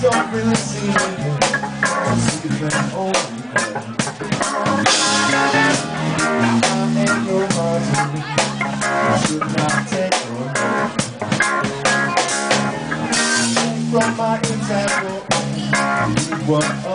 don't really see me. I'm sleeping over I'm. You should not take. From my example, you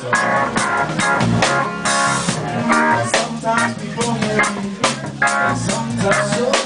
Sometimes people hurt me, sometimes.